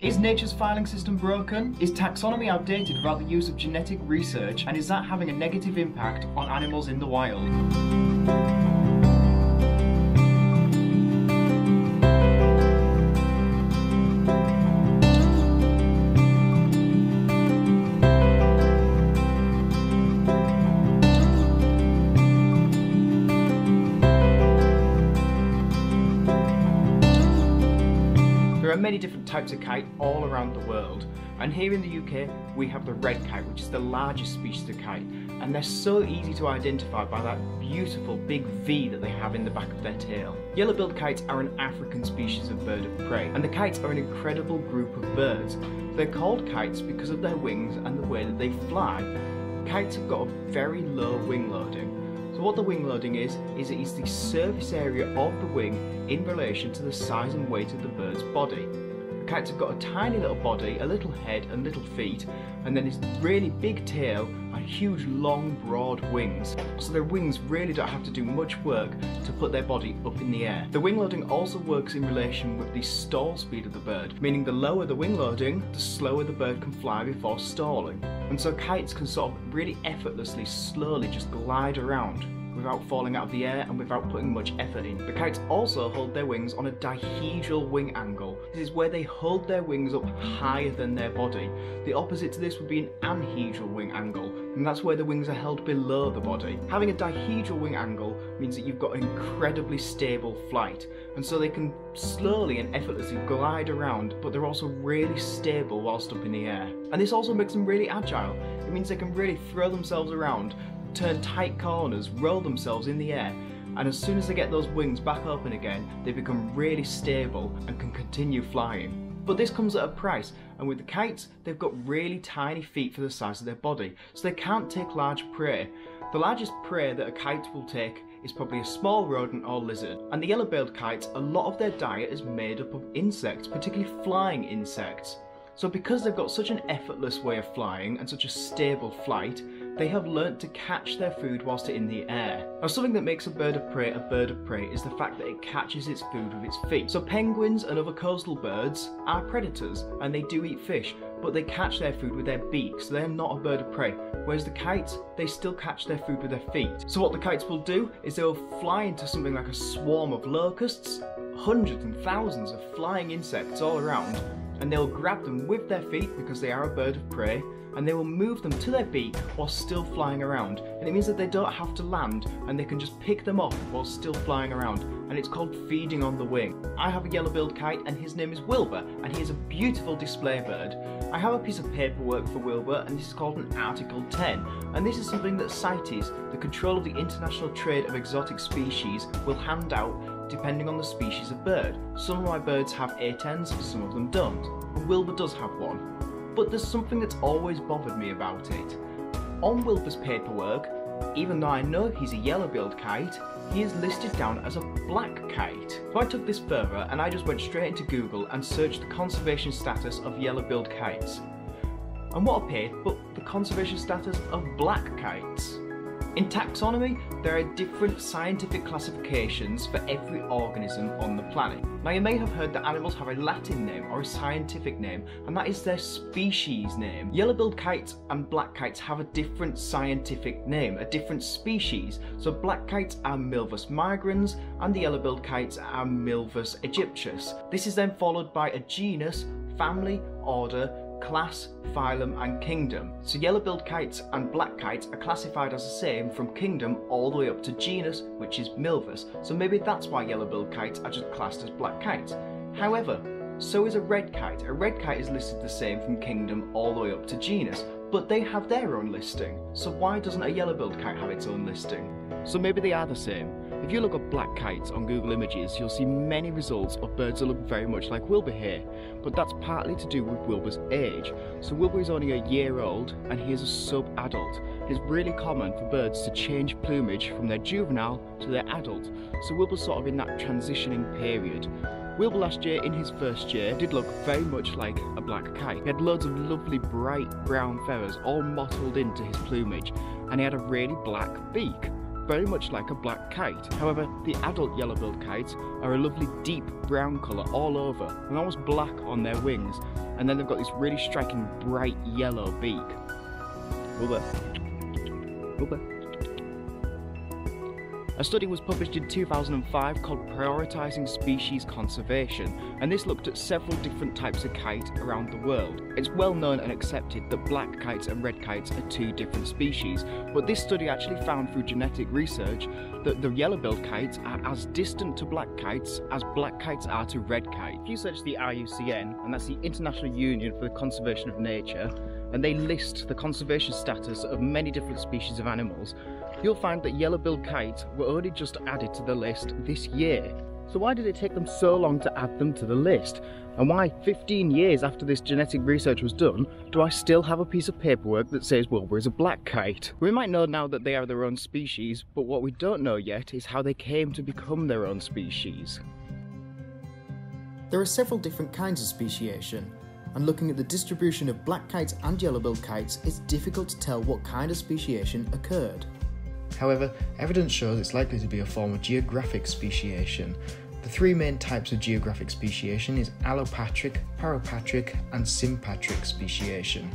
Is nature's filing system broken? Is taxonomy outdated without the use of genetic research? And is that having a negative impact on animals in the wild? Many different types of kite all around the world, and here in the UK we have the red kite, which is the largest species of kite, and they're so easy to identify by that beautiful big V that they have in the back of their tail. Yellow-billed kites are an African species of bird of prey, and the kites are an incredible group of birds. They're called kites because of their wings and the way that they fly. Kites have got a very low wing loading, so what the wing loading is, is it is the surface area of the wing in relation to the size and weight of the bird's body. Kites have got a tiny little body, a little head and little feet, and then this really big tail and huge long broad wings. So their wings really don't have to do much work to put their body up in the air. The wing loading also works in relation with the stall speed of the bird, meaning the lower the wing loading, the slower the bird can fly before stalling. And so kites can sort of really effortlessly, slowly just glide around without falling out of the air and without putting much effort in. The kites also hold their wings on a dihedral wing angle. This is where they hold their wings up higher than their body. The opposite to this would be an anhedral wing angle, and that's where the wings are held below the body. Having a dihedral wing angle means that you've got incredibly stable flight, and so they can slowly and effortlessly glide around, but they're also really stable whilst up in the air. And this also makes them really agile. It means they can really throw themselves around turn tight corners, roll themselves in the air, and as soon as they get those wings back open again, they become really stable and can continue flying. But this comes at a price, and with the kites, they've got really tiny feet for the size of their body, so they can't take large prey. The largest prey that a kite will take is probably a small rodent or lizard. And the yellow-billed kites, a lot of their diet is made up of insects, particularly flying insects. So because they've got such an effortless way of flying and such a stable flight, they have learnt to catch their food whilst in the air. Now something that makes a bird of prey a bird of prey is the fact that it catches its food with its feet. So penguins and other coastal birds are predators and they do eat fish, but they catch their food with their beaks, so they're not a bird of prey. Whereas the kites, they still catch their food with their feet. So what the kites will do is they will fly into something like a swarm of locusts, hundreds and thousands of flying insects all around, and they'll grab them with their feet because they are a bird of prey and they will move them to their beak while still flying around and it means that they don't have to land and they can just pick them up while still flying around and it's called feeding on the wing. I have a yellow-billed kite and his name is Wilbur and he is a beautiful display bird. I have a piece of paperwork for Wilbur and this is called an Article 10 and this is something that CITES, the control of the international trade of exotic species, will hand out depending on the species of bird. Some of my birds have A10s, some of them don't. Wilbur does have one. But there's something that's always bothered me about it. On Wilbur's paperwork, even though I know he's a yellow-billed kite, he is listed down as a black kite. So I took this further and I just went straight into Google and searched the conservation status of yellow-billed kites. And what appeared but the conservation status of black kites. In taxonomy, there are different scientific classifications for every organism on the planet. Now you may have heard that animals have a Latin name or a scientific name, and that is their species name. Yellow-billed kites and black kites have a different scientific name, a different species. So black kites are Milvus migrans, and the yellow-billed kites are Milvus aegyptius. This is then followed by a genus, family, order, class, phylum and kingdom. So yellow-billed kites and black kites are classified as the same from kingdom all the way up to genus, which is Milvus. So maybe that's why yellow-billed kites are just classed as black kites. However, so is a red kite. A red kite is listed the same from kingdom all the way up to genus, but they have their own listing. So why doesn't a yellow-billed kite have its own listing? So maybe they are the same. If you look up black kites on Google Images, you'll see many results of birds that look very much like Wilbur here, but that's partly to do with Wilbur's age. So Wilbur is only a year old and he is a sub-adult. It's really common for birds to change plumage from their juvenile to their adult, so Wilbur's sort of in that transitioning period. Wilbur last year, in his first year, did look very much like a black kite. He had loads of lovely bright brown feathers all mottled into his plumage, and he had a really black beak. Very much like a black kite. However, the adult yellow-billed kites are a lovely deep brown colour all over and almost black on their wings and then they've got this really striking bright yellow beak. Over. Over. A study was published in 2005 called Prioritising Species Conservation, and this looked at several different types of kite around the world. It's well known and accepted that black kites and red kites are two different species, but this study actually found through genetic research that the yellow-billed kites are as distant to black kites as black kites are to red kites. If you search the IUCN, and that's the International Union for the Conservation of Nature, and they list the conservation status of many different species of animals, you'll find that yellow-billed kites were only just added to the list this year. So why did it take them so long to add them to the list? And why 15 years after this genetic research was done, do I still have a piece of paperwork that says Wilbur is a black kite? We might know now that they are their own species, but what we don't know yet is how they came to become their own species. There are several different kinds of speciation, and looking at the distribution of black kites and yellow-billed kites, it's difficult to tell what kind of speciation occurred. However, evidence shows it's likely to be a form of geographic speciation. The three main types of geographic speciation is allopatric, parapatric and sympatric speciation.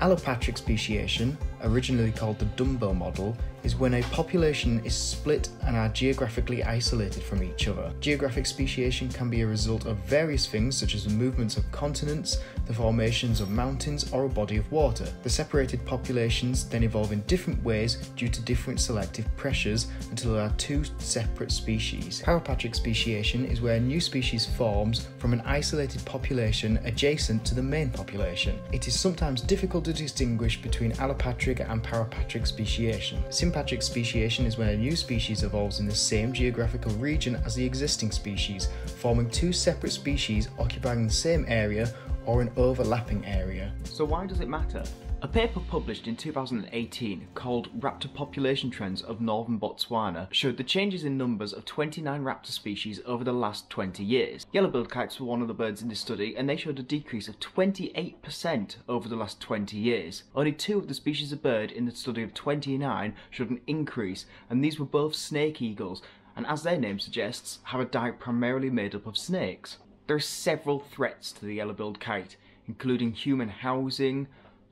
Allopatric speciation, originally called the dumbbell model, is when a population is split and are geographically isolated from each other. Geographic speciation can be a result of various things such as the movements of continents, the formations of mountains, or a body of water. The separated populations then evolve in different ways due to different selective pressures until there are two separate species. Parapatric speciation is where a new species forms from an isolated population adjacent to the main population. It is sometimes difficult to distinguish between allopatric and parapatric speciation. Sympatric speciation is when a new species evolves in the same geographical region as the existing species, forming two separate species occupying the same area or an overlapping area. So why does it matter? A paper published in 2018 called Raptor Population Trends of Northern Botswana showed the changes in numbers of 29 raptor species over the last 20 years. Yellow-billed kites were one of the birds in this study and they showed a decrease of 28% over the last 20 years. Only two of the species of bird in the study of 29 showed an increase and these were both snake eagles and as their name suggests have a diet primarily made up of snakes. There are several threats to the yellow-billed kite including human housing,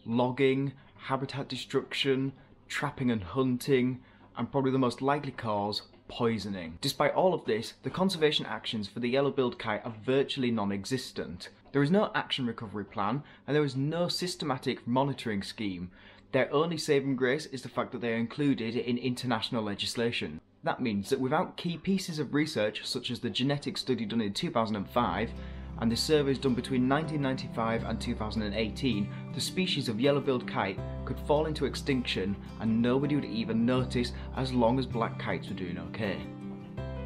logging, habitat destruction, trapping and hunting, and probably the most likely cause, poisoning. Despite all of this, the conservation actions for the yellow-billed kite are virtually non-existent. There is no action recovery plan, and there is no systematic monitoring scheme. Their only saving grace is the fact that they are included in international legislation. That means that without key pieces of research, such as the genetic study done in 2005, and the surveys done between 1995 and 2018, the species of yellow-billed kite could fall into extinction and nobody would even notice as long as black kites were doing okay.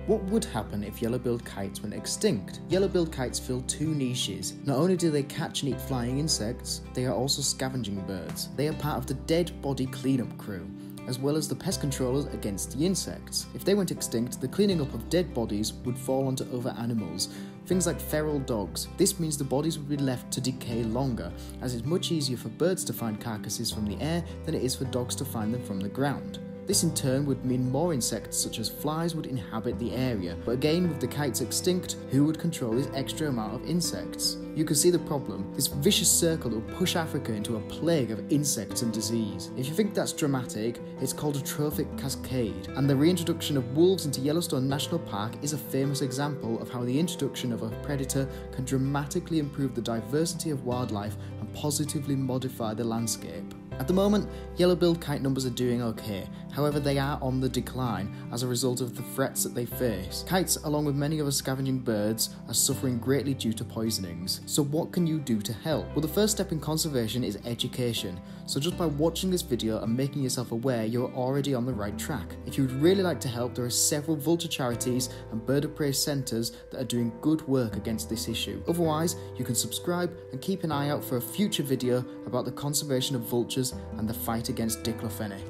What would happen if yellow-billed kites went extinct? Yellow-billed kites fill two niches. Not only do they catch and eat flying insects, they are also scavenging birds. They are part of the dead body cleanup crew as well as the pest controllers against the insects. If they went extinct, the cleaning up of dead bodies would fall onto other animals, things like feral dogs. This means the bodies would be left to decay longer, as it's much easier for birds to find carcasses from the air than it is for dogs to find them from the ground. This in turn would mean more insects such as flies would inhabit the area, but again with the kites extinct, who would control this extra amount of insects? You can see the problem. This vicious circle will push Africa into a plague of insects and disease. If you think that's dramatic, it's called a trophic cascade, and the reintroduction of wolves into Yellowstone National Park is a famous example of how the introduction of a predator can dramatically improve the diversity of wildlife and positively modify the landscape. At the moment, yellow-billed kite numbers are doing okay, however they are on the decline as a result of the threats that they face. Kites, along with many other scavenging birds, are suffering greatly due to poisonings. So what can you do to help? Well the first step in conservation is education, so just by watching this video and making yourself aware you're already on the right track. If you would really like to help, there are several vulture charities and bird of prey centres that are doing good work against this issue. Otherwise, you can subscribe and keep an eye out for a future video about the conservation of vultures and the fight against diclofenac.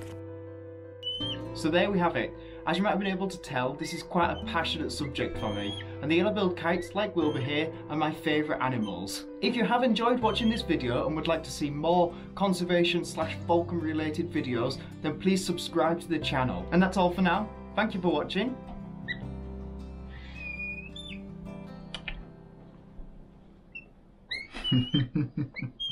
So there we have it. As you might have been able to tell, this is quite a passionate subject for me, and the yellow-billed kites, like Wilbur here, are my favourite animals. If you have enjoyed watching this video and would like to see more conservation slash falcon related videos, then please subscribe to the channel. And that's all for now. Thank you for watching.